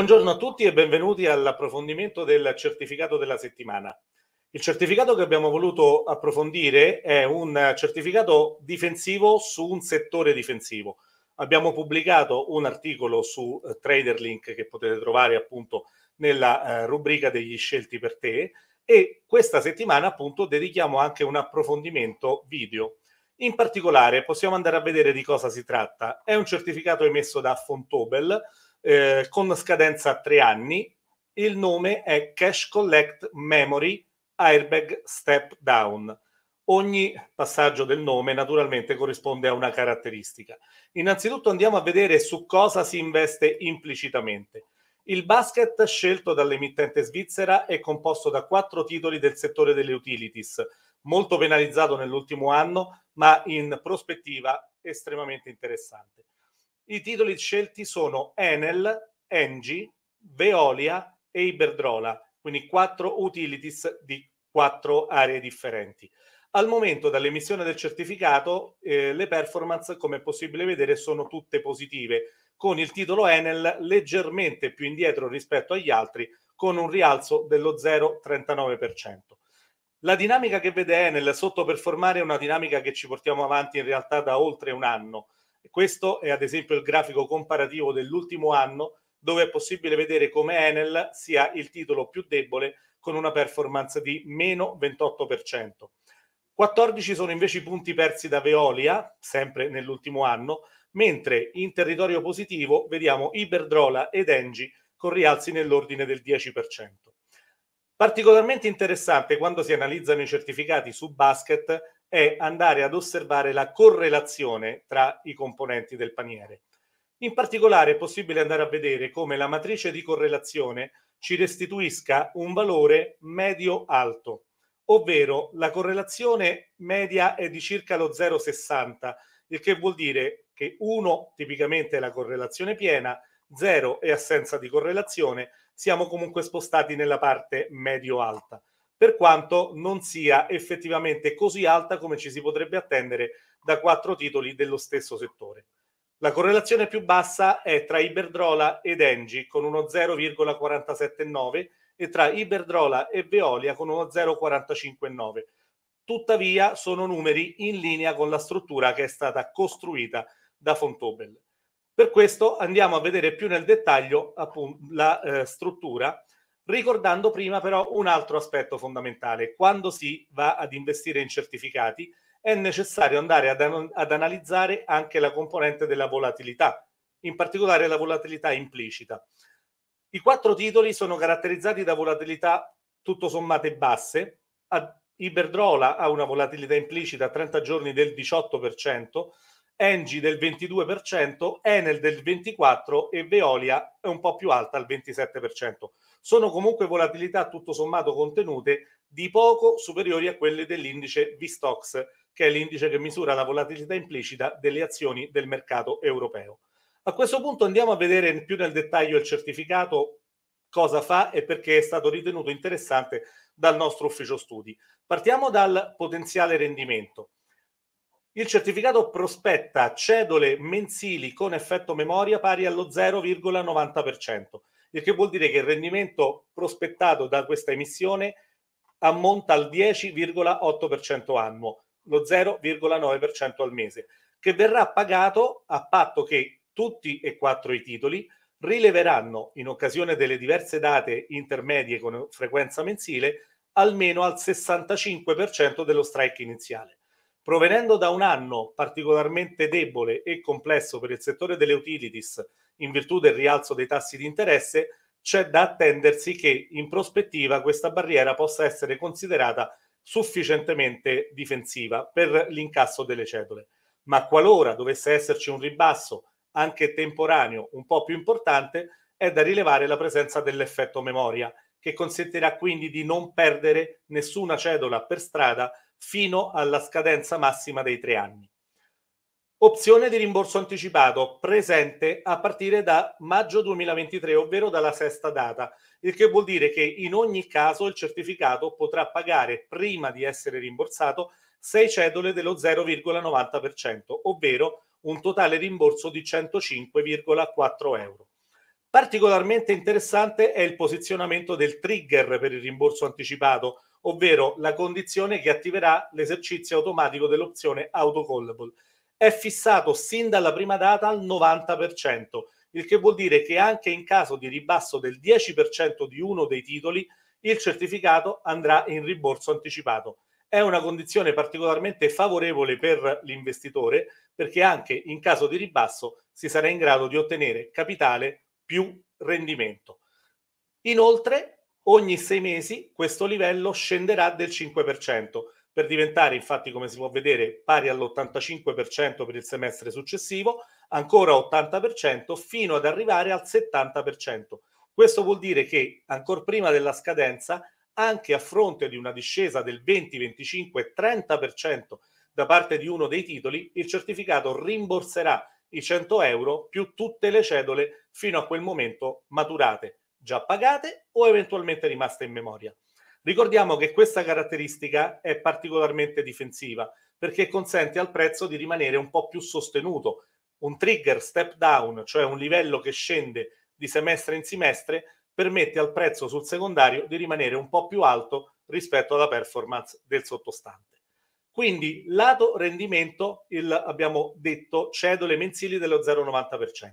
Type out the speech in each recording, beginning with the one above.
Buongiorno a tutti e benvenuti all'approfondimento del certificato della settimana. Il certificato che abbiamo voluto approfondire è un certificato difensivo su un settore difensivo. Abbiamo pubblicato un articolo su eh, TraderLink che potete trovare appunto nella eh, rubrica degli scelti per te e questa settimana appunto dedichiamo anche un approfondimento video. In particolare possiamo andare a vedere di cosa si tratta. È un certificato emesso da Fontobel eh, con scadenza a tre anni. Il nome è Cash Collect Memory Airbag Step Down. Ogni passaggio del nome naturalmente corrisponde a una caratteristica. Innanzitutto andiamo a vedere su cosa si investe implicitamente. Il basket scelto dall'emittente svizzera è composto da quattro titoli del settore delle utilities, molto penalizzato nell'ultimo anno, ma in prospettiva estremamente interessante. I titoli scelti sono Enel, Engie, Veolia e Iberdrola, quindi quattro utilities di quattro aree differenti. Al momento dall'emissione del certificato eh, le performance, come è possibile vedere, sono tutte positive, con il titolo Enel leggermente più indietro rispetto agli altri, con un rialzo dello 0,39%. La dinamica che vede Enel sottoperformare è una dinamica che ci portiamo avanti in realtà da oltre un anno. Questo è ad esempio il grafico comparativo dell'ultimo anno, dove è possibile vedere come Enel sia il titolo più debole con una performance di meno 28%. 14 sono invece i punti persi da Veolia, sempre nell'ultimo anno, mentre in territorio positivo vediamo Iberdrola ed Engi con rialzi nell'ordine del 10%. Particolarmente interessante quando si analizzano i certificati su basket è andare ad osservare la correlazione tra i componenti del paniere. In particolare è possibile andare a vedere come la matrice di correlazione ci restituisca un valore medio-alto, ovvero la correlazione media è di circa lo 0,60, il che vuol dire che 1 tipicamente è la correlazione piena, 0 è assenza di correlazione, siamo comunque spostati nella parte medio-alta, per quanto non sia effettivamente così alta come ci si potrebbe attendere da quattro titoli dello stesso settore. La correlazione più bassa è tra Iberdrola ed Engi con uno 0,479 e tra Iberdrola e Veolia con uno 0,459. Tuttavia sono numeri in linea con la struttura che è stata costruita da Fontobel. Per questo andiamo a vedere più nel dettaglio appunto, la eh, struttura, ricordando prima però un altro aspetto fondamentale. Quando si va ad investire in certificati è necessario andare ad, ad analizzare anche la componente della volatilità, in particolare la volatilità implicita. I quattro titoli sono caratterizzati da volatilità tutto sommate basse. Iberdrola ha una volatilità implicita a 30 giorni del 18%, Engi del 22%, Enel del 24% e Veolia è un po' più alta al 27%. Sono comunque volatilità tutto sommato contenute di poco superiori a quelle dell'indice VSTOX, che è l'indice che misura la volatilità implicita delle azioni del mercato europeo. A questo punto andiamo a vedere più nel dettaglio il certificato, cosa fa e perché è stato ritenuto interessante dal nostro ufficio studi. Partiamo dal potenziale rendimento. Il certificato prospetta cedole mensili con effetto memoria pari allo 0,90%, il che vuol dire che il rendimento prospettato da questa emissione ammonta al 10,8% annuo, lo 0,9% al mese, che verrà pagato a patto che tutti e quattro i titoli rileveranno in occasione delle diverse date intermedie con frequenza mensile almeno al 65% dello strike iniziale. Provenendo da un anno particolarmente debole e complesso per il settore delle utilities in virtù del rialzo dei tassi di interesse, c'è da attendersi che in prospettiva questa barriera possa essere considerata sufficientemente difensiva per l'incasso delle cedole. Ma qualora dovesse esserci un ribasso anche temporaneo un po' più importante, è da rilevare la presenza dell'effetto memoria, che consentirà quindi di non perdere nessuna cedola per strada fino alla scadenza massima dei tre anni. Opzione di rimborso anticipato presente a partire da maggio 2023, ovvero dalla sesta data, il che vuol dire che in ogni caso il certificato potrà pagare prima di essere rimborsato 6 cedole dello 0,90%, ovvero un totale rimborso di 105,4 euro. Particolarmente interessante è il posizionamento del trigger per il rimborso anticipato, ovvero la condizione che attiverà l'esercizio automatico dell'opzione autocallable. È fissato sin dalla prima data al 90%, il che vuol dire che anche in caso di ribasso del 10% di uno dei titoli, il certificato andrà in rimborso anticipato. È una condizione particolarmente favorevole per l'investitore perché anche in caso di ribasso si sarà in grado di ottenere capitale più rendimento. Inoltre, ogni sei mesi questo livello scenderà del 5%, per diventare infatti, come si può vedere, pari all'85% per il semestre successivo, ancora 80%, fino ad arrivare al 70%. Questo vuol dire che, ancora prima della scadenza, anche a fronte di una discesa del 20, 25, 30% da parte di uno dei titoli, il certificato rimborserà i 100 euro più tutte le cedole fino a quel momento maturate, già pagate o eventualmente rimaste in memoria. Ricordiamo che questa caratteristica è particolarmente difensiva perché consente al prezzo di rimanere un po' più sostenuto. Un trigger step down, cioè un livello che scende di semestre in semestre, permette al prezzo sul secondario di rimanere un po' più alto rispetto alla performance del sottostante. Quindi lato rendimento, il, abbiamo detto, cedole mensili dello 0,90%.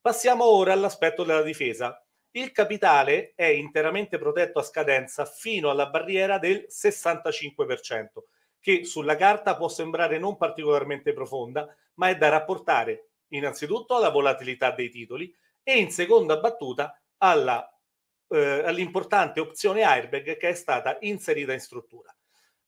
Passiamo ora all'aspetto della difesa. Il capitale è interamente protetto a scadenza fino alla barriera del 65%, che sulla carta può sembrare non particolarmente profonda, ma è da rapportare innanzitutto alla volatilità dei titoli e in seconda battuta alla, eh, all'importante opzione airbag che è stata inserita in struttura.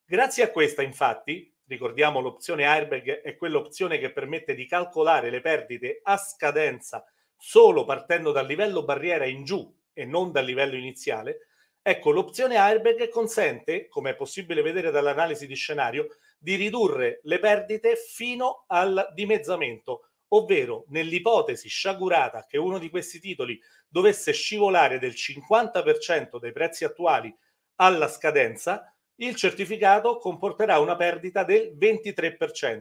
Grazie a questa, infatti, ricordiamo l'opzione airbag è quell'opzione che permette di calcolare le perdite a scadenza solo partendo dal livello barriera in giù e non dal livello iniziale. Ecco, l'opzione airbag consente, come è possibile vedere dall'analisi di scenario, di ridurre le perdite fino al dimezzamento, ovvero nell'ipotesi sciagurata che uno di questi titoli dovesse scivolare del 50% dei prezzi attuali alla scadenza, il certificato comporterà una perdita del 23%,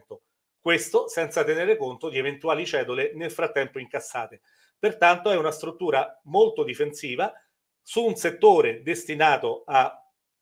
questo senza tenere conto di eventuali cedole nel frattempo incassate. Pertanto è una struttura molto difensiva su un settore destinato a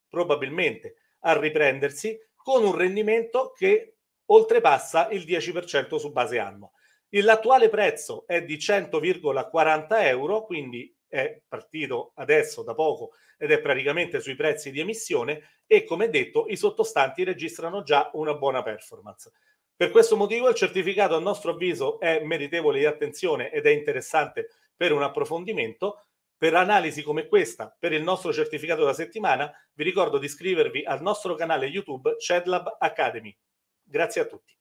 probabilmente a riprendersi con un rendimento che oltrepassa il 10% su base annua. L'attuale prezzo è di 100,40 euro, quindi è partito adesso da poco ed è praticamente sui prezzi di emissione e come detto i sottostanti registrano già una buona performance. Per questo motivo il certificato a nostro avviso è meritevole di attenzione ed è interessante per un approfondimento. Per analisi come questa, per il nostro certificato della settimana, vi ricordo di iscrivervi al nostro canale YouTube CEDLAB Academy. Grazie a tutti.